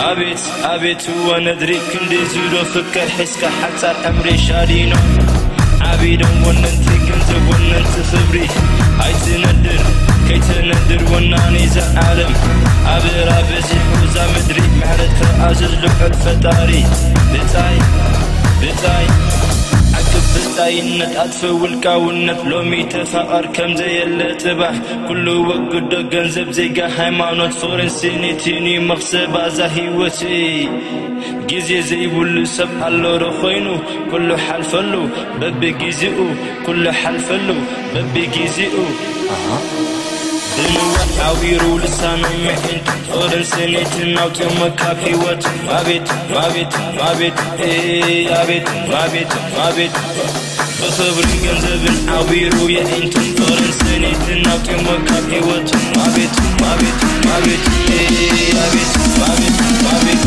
أبيت أبيت وندري كم دي زورو فكر حسك حتى أمري شارينو عبيد وننت كنت وننت خبري هاي تندر كي تندر وناني زعلم أبي رابزي حوزة مدري معرفة أزل لحل فتاري بتاي بتاي ብጣይነት ኣጥፍ ውልቃውነት ሎሚ ተፋቐር ከም ዘየለ ጥባሕ ኩሉ ወግዶ ገንዘብ ዜጋ ሃይማኖት ፍቅርን መኽሰብ ኣዛ ሂወት ጊዜ ዘይብሉ ሰብ ኣሎ ዶ ኮይኑ ኩሉ ሓልፈሉ በቢጊዜኡ ኩሉ ሓልፈሉ በቢጊዜኡ አዊሩ ልሳነ ምሕንት ጦርን ስኔትን አውጥ መካፍ ሕይወት ማቤት ማቤት ማቤት አቤት ማቤት ማቤት በክብሪ ገንዘብን አዊሩ የእንትን ጦርን ስኔትን አውጥ መካፍ ሕይወት ማቤት ማቤት ማቤት አቤት ማቤት ማቤት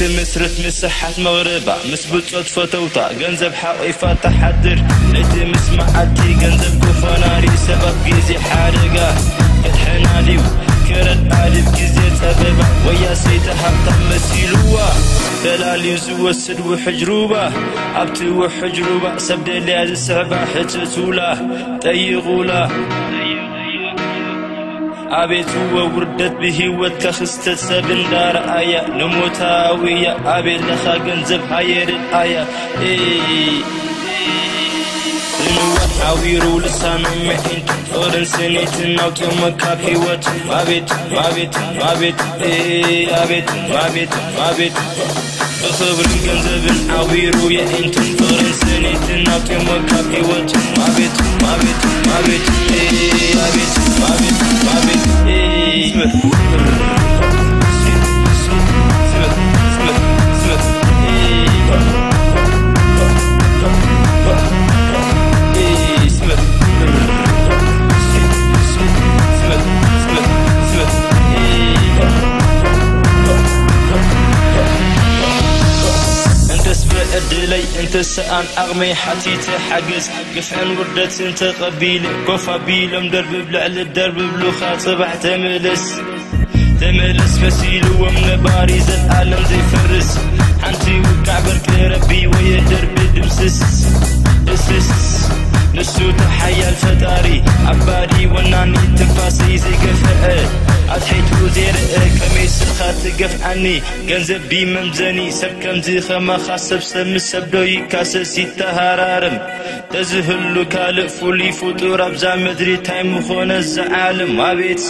ትምስርት ምስሓት መቕረባ ምስ ብፆት ፈተውታ ገንዘብ ሓቂፋ ተሓድር ነቲ ምስ መዓልቲ ገንዘብ ክኾናሪ ሰባት ግዜ ሓደጋ ክትሕናድዩ ክረድ ኣሊብ ግዜ ፀበባ ወያሰይቲ ሃብታም መሲልዋ ፈላልዩ ዝወስድ ውሕጅ ሩባ ኣብቲ ውሕጅ ሩባ ሰብ ደልያ ዝስዕባ ሕትቱላ ጠይቑላ ኣቤት ውርደት ብሂወትካ ክስተት ሰብ እንዳረኣያ ንሞታዊያ ኣቤት ለኻ ገንዘብ ሃየርን ኣያ ንዋት ዓዊሩ ልሳኖም ምዒንት ፍቅርን ስኒትን ናውፅሞ ካብ ሕይወት ማቤት ማቤት ማቤት ኣቤት ማቤት ማቤት ብኽብርን ገንዘብን ዓዊሩ የኢንትን ፍቅርን ስኒትን ናውፅሞ ካብ ሕይወት ማቤት ማቤት ማቤት ኣቤት ማቤት Abi. Hey. أدلي أنت سأن أغمي حتي تحجز. قفعن وردت أنت قبيل قف أبيل مدرب بلعل الدرب بلوخة صبح تملس. تملس فسيل ومن باريز العالم زي فرس. عنتي وقع بركي ربي ويا درب دمسس اسس ድምስስ እስስ ንሱ ተሓያል ፈጣሪ ኣባዲ ወናኒ ትንፋሰይ ዘይገፍአ ኣትሒቱ ዘይርአ ከመይ ስኻ ትገፍዓኒ ገንዘብ ቢመምዘኒ ሰብ ከምዚ ኸመኻ ሰብ ሰብ ምስ ሰብ ዶ ይካሰስ ይተሃራርም ተዝህሉ ካልእ ፍሉይ ፍጡር ኣብዛ ምድሪ እንታይ ምኾነ ዝዓለም ኣቤት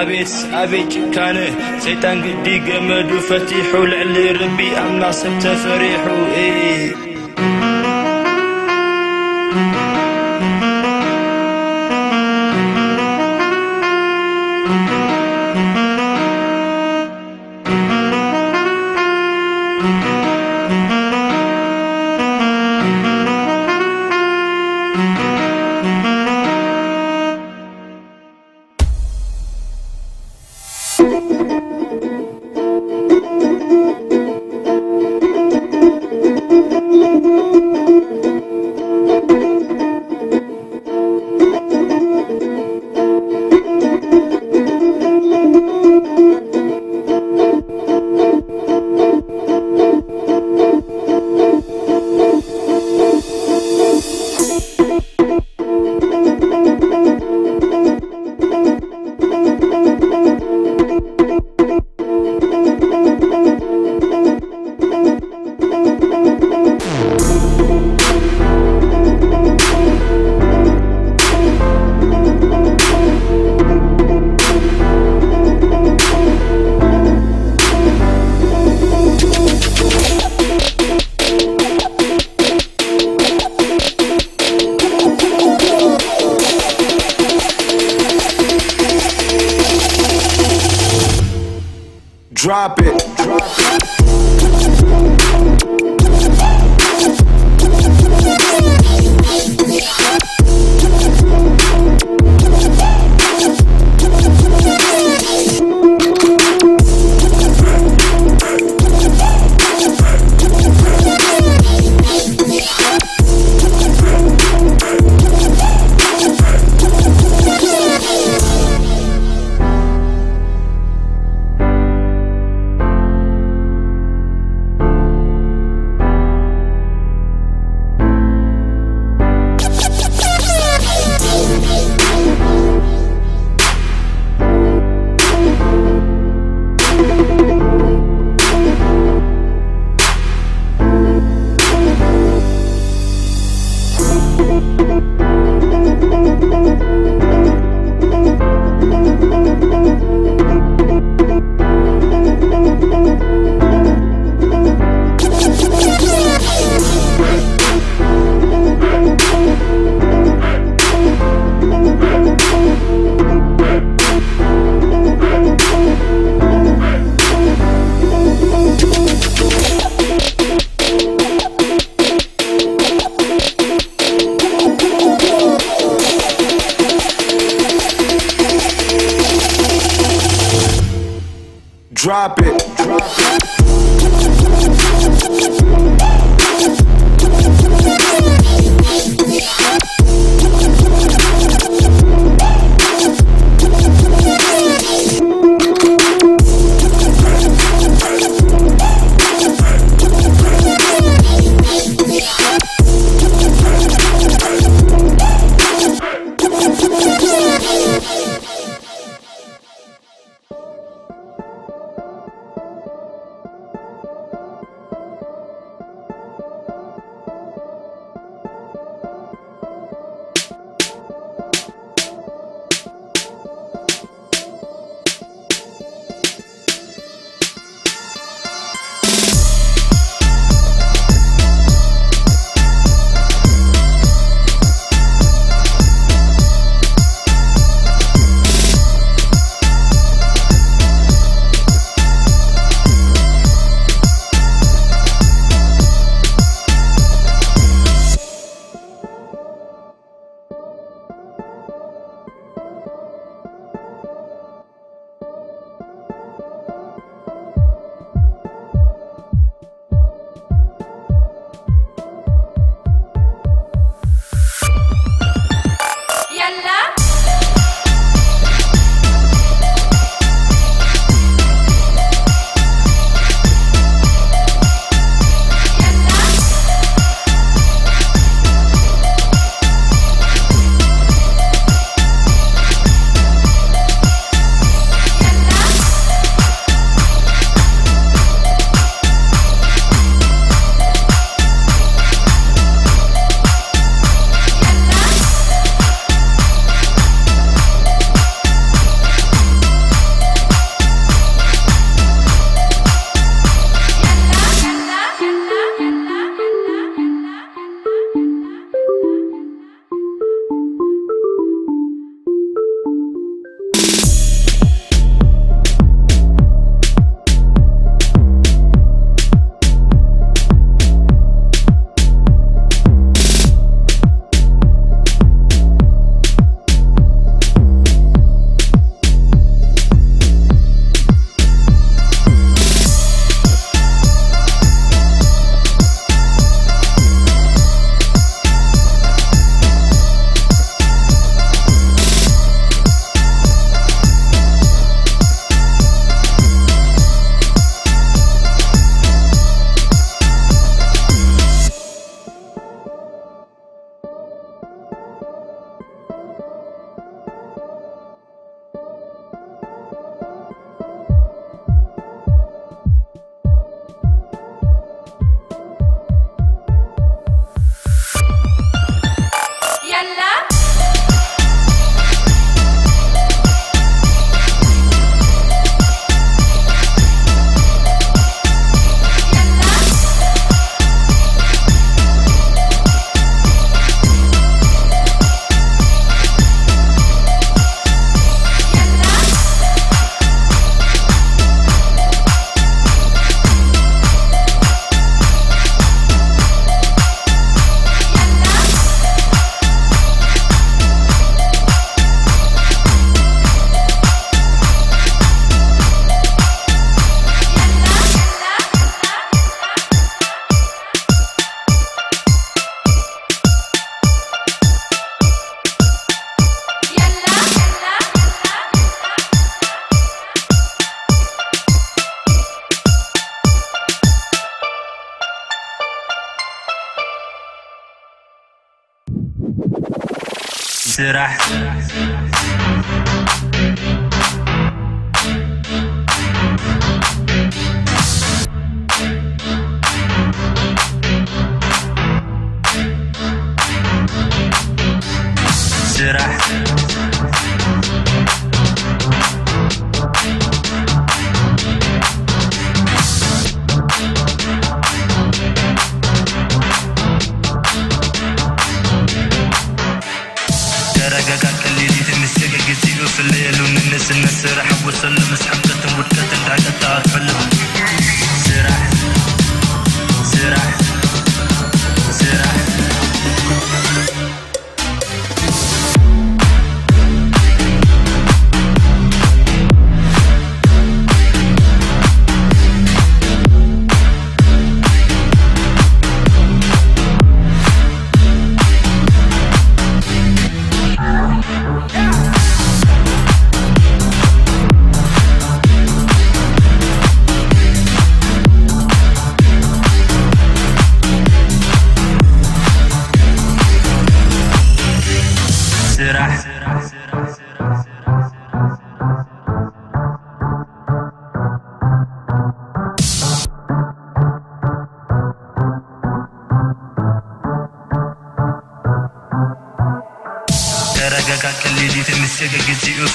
ኣቤት ኣቤት ጭካነ ሰይጣን ግዲ ገመዱ ፈቲሑ ልዕሊ ርቢ ኣምላኽ ሰብ ተፈሪሑ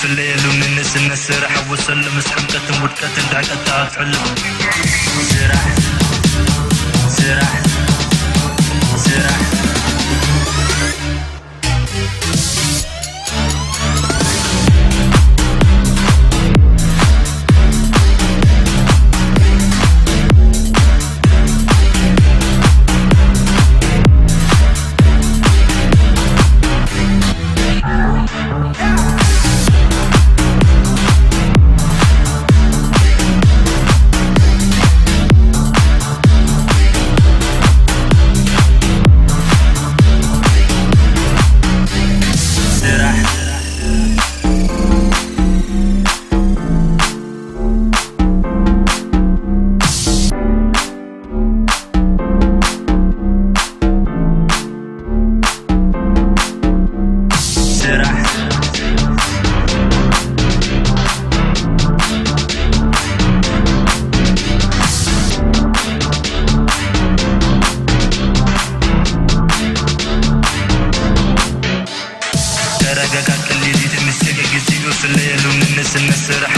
في الليل ومن الناس الناس راح وسلم سحبت وركات دعكت تعال تحلم. الليل وننسى النسر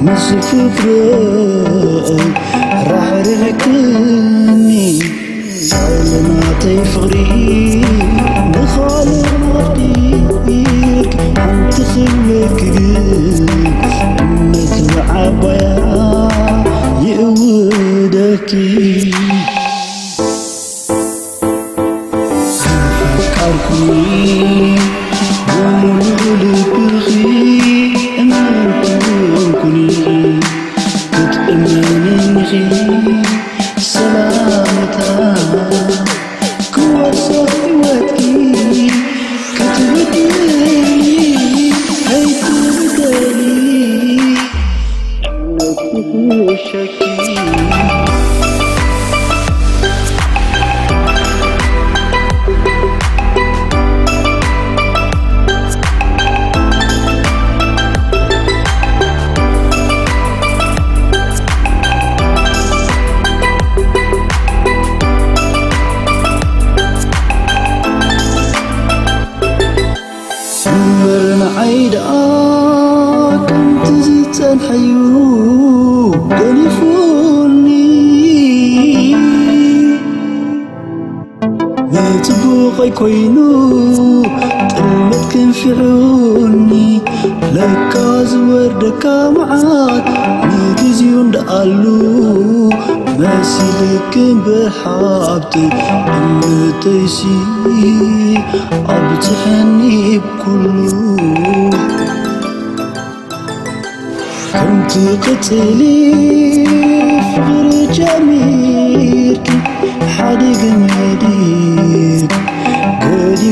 من سكوتك راح رهكني عالم عطيف غريب بخالي عم تخلك ريك مثل عبايا يقودك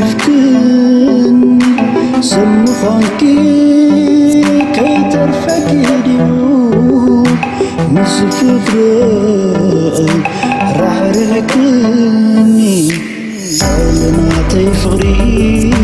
شفتن صنفاكي كي ترفك اليوم. نصف فراقك راح رهكني على ما تفغريك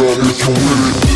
brothers can win it.